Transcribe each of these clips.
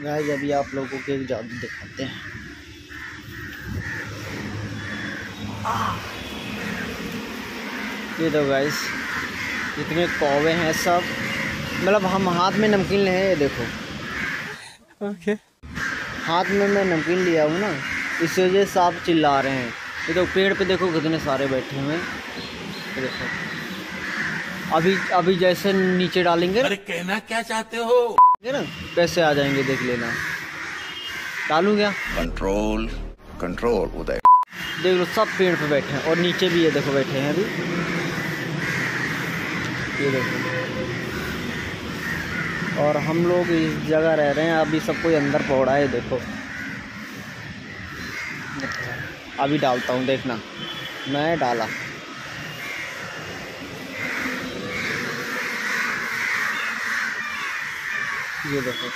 Guys अभी आप लोगों के एक जादू दिखाते हैं। ये दो गाइस जितने कौवे हैं सब। मतलब हम हाथ में नमकीन ले हैं ये देखो। ओके हाथ में मैं नमकीन लिया हूँ ना इस वजह से आप चिल्ला रहे हैं। ये तो पेड़ पे देखो कितने सारे बैठे हुए हैं। देखो। अभी अभी जैसे नीचे डालेंगे अरे कहना क्या चाहते हो? ना? कैसे आ जाएँगे देख लेना। डालू क्या? कंट्रोल कंट्रोल उदय देख लो सब पेड़ पे बैठे हैं और नीचे भी ये देखो बैठे हैं अभी। ये देखो। और हम लोग इस जगह रह रहे हैं अभी सब कोई अंदर पौड़ा है देखो। अभी डालता हूँ देखना। मैं डाला। ये देखो।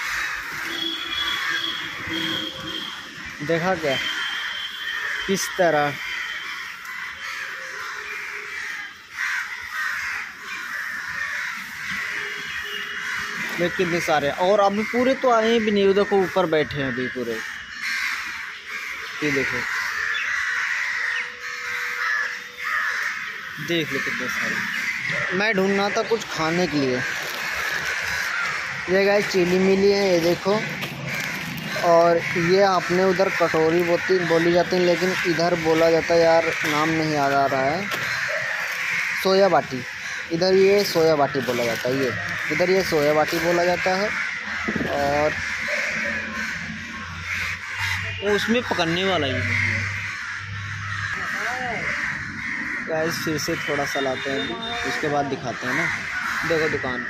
देखा क्या? किस तरह? देख कितने सारे। और अभी पूरे तो आए भी नहीं, देखो ऊपर बैठे हैं अभी पूरे। ये देखो। देख लो कितने सारे। मैं ढूंढना था कुछ खाने के लिए। ये गाय चिली मिली है, ये देखो। और ये आपने उधर कटोरी बोती बोली जाती है, लेकिन इधर बोला जाता है, यार, नाम नहीं याद आ रहा है। सोया बाटी। इधर ये सोया बाटी बोला जाता है, ये। इधर ये सोया बाटी बोला जाता है, और उसमें पकड़ने वाला ही है। गाइस फिर से थोड़ा सा लाते हैं, उसके बाद दिखाते हैं ना। देखो दुकान।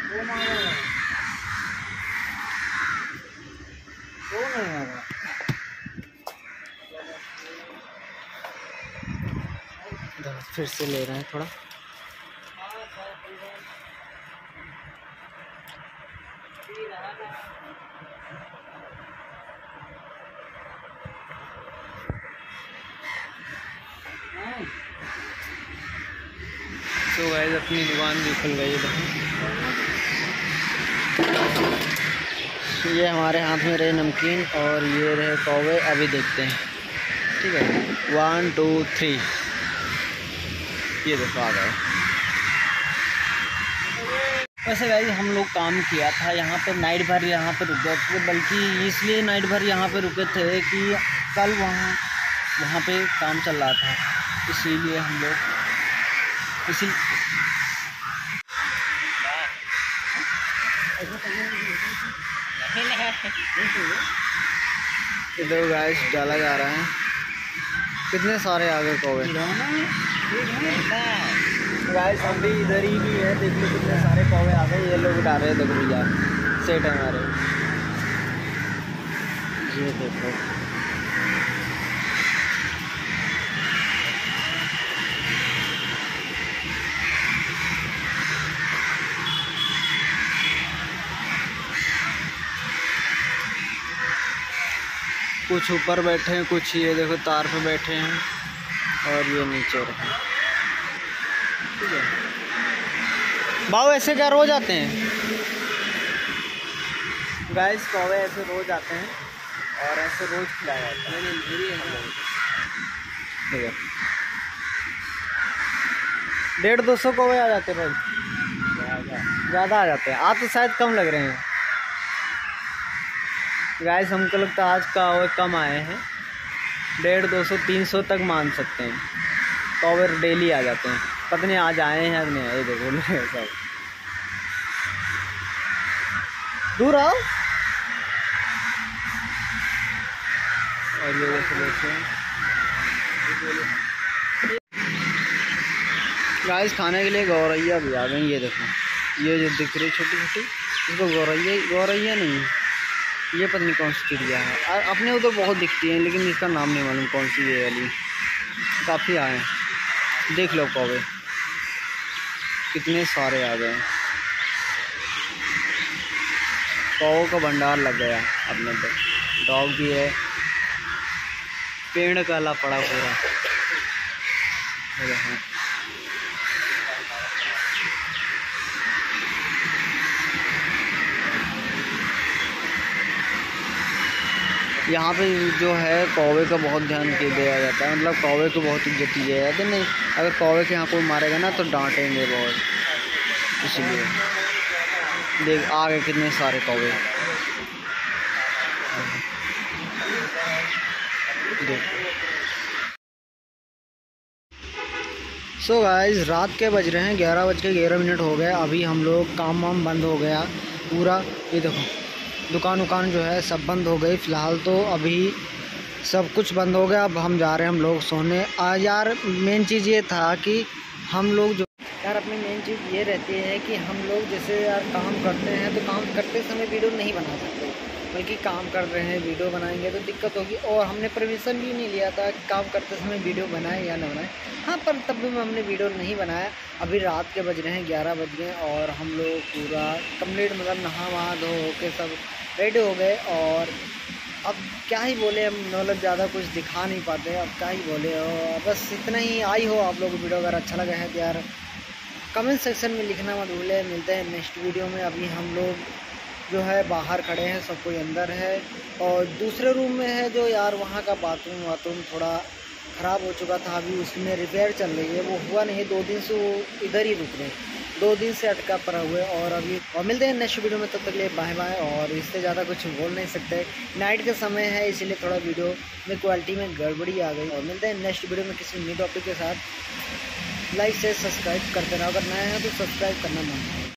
फिर से ले रहे हैं थोड़ा। तो गाइस अपनी दुकान भी खुल गई ये हमारे हाथ में रहे नमकीन और ये रहे कौवे, अभी देखते हैं। ठीक है। वन टू थ्री ये देखो आ गए वैसे गाइस हम लोग काम किया था यहाँ पे नाइट भर यहाँ पे रुके थे बल्कि इसलिए नाइट भर यहाँ पे रुके थे कि कल वहाँ वहाँ पे काम चल रहा था। इसीलिए हम लोग इसी इधर गाइस डाला जा रहा है। कितने सारे आ गए? कौवे गाइस हम भी इधर ही भी है, देख लो कितने सारे कौवे आ गए, ये लोग डाल रहे हैं, देखो भैया सेट है। हमारे ये देखो। कुछ ऊपर बैठे हैं, कुछ ये देखो, तार पे बैठे हैं। और ये नीचे रहे ठीक है? बाबू ऐसे क्या रोज आते हैं? गाइस कौवे ऐसे रोज आते हैं और ऐसे रोज खिलाया जाता है। ठीक है। डेढ़ दो सौ कौवे आ जाते हैं रोज ज़्यादा। आ जाते हैं। आज तो शायद कम लग रहे हैं। गाइस हमको लगता है आज का और कम आए हैं। डेढ़ दो सौ, तीन सौ तक मान सकते हैं। कवर डेली आ जाते हैं। पता नहीं आज आए हैं नहीं आए? देखो सब दूर आओ। और हैं। गाइस खाने के लिए गौरैया भी आ गई, ये देखो। ये जो दिख रही छोटी छोटी इसको गौरैया गौरैया नहीं ये पता नहीं कौन सी चिड़िया है। अपने उधर बहुत दिखती है, लेकिन इसका नाम नहीं मालूम कौन सी ये वाली। काफ़ी आए हैं। देख लो कौवे कितने सारे आ गए कौवों का भंडार लग गया अपने पे डॉग भी है। पेड़ काला पड़ा पूरा यहाँ पे जो है कौवे का बहुत ध्यान दिया जाता है। मतलब कौवे को बहुत इज़्ज़त दी जाती है। नहीं, अगर कौवे के यहाँ कोई मारेगा ना तो डांटेंगे बहुत। इसलिए। देख आ गए कितने सारे कौवे। सो so गाइस रात के बज रहे हैं, ग्यारह बज के ग्यारह मिनट हो गए। अभी हम लोग काम वाम बंद हो गया पूरा। ये देखो। दुकान उकान जो है सब बंद हो गई। फ़िलहाल तो अभी सब कुछ बंद हो गया। अब हम जा रहे हैं हम लोग सोने। आज यार मेन चीज़ ये था कि हम लोग जो यार, अपनी मेन चीज़ ये रहती है कि हम लोग जैसे यार काम करते हैं तो काम करते समय वीडियो नहीं बना सकते। बल्कि काम कर रहे हैं, वीडियो बनाएँगे तो दिक्कत होगी। और हमने परमिशन भी नहीं लिया था काम करते समय वीडियो बनाए या ना बनाए। हाँ पर तब भी हमने वीडियो नहीं बनाया। अभी रात के बज रहे हैं, ग्यारह बज गए और हम लोग पूरा कंप्लीट मतलब नहा वहा धो हो के सब रेडी हो गए और अब क्या ही बोले, हम मतलब ज़्यादा कुछ दिखा नहीं पाते। अब क्या ही बोले, और बस इतना ही। आई हो आप लोग वीडियो, अगर अच्छा लगा है तो यार कमेंट सेक्शन में लिखना मत भूले। मिलते हैं नेक्स्ट वीडियो में। अभी हम लोग जो है बाहर खड़े हैं, सब कोई अंदर है। और दूसरे रूम में है जो यार वहाँ का बाथरूम वाथरूम थोड़ा ख़राब हो चुका था। अभी उसमें रिपेयर चल रही है। वो हुआ नहीं, दो दिन से वो इधर ही रुक रहे दो दिन से अटका पड़ा हुए और अभी और मिलते हैं नेक्स्ट वीडियो में, तब तक लिए बाय बाय और इससे ज़्यादा कुछ बोल नहीं सकते। नाइट का समय है, इसीलिए थोड़ा वीडियो में क्वालिटी में गड़बड़ी आ गई। और मिलते हैं नेक्स्ट वीडियो में किसी न्यू टॉपिक के साथ। लाइक से सब्सक्राइब करते रहो। अगर नए हैं तो सब्सक्राइब करना ना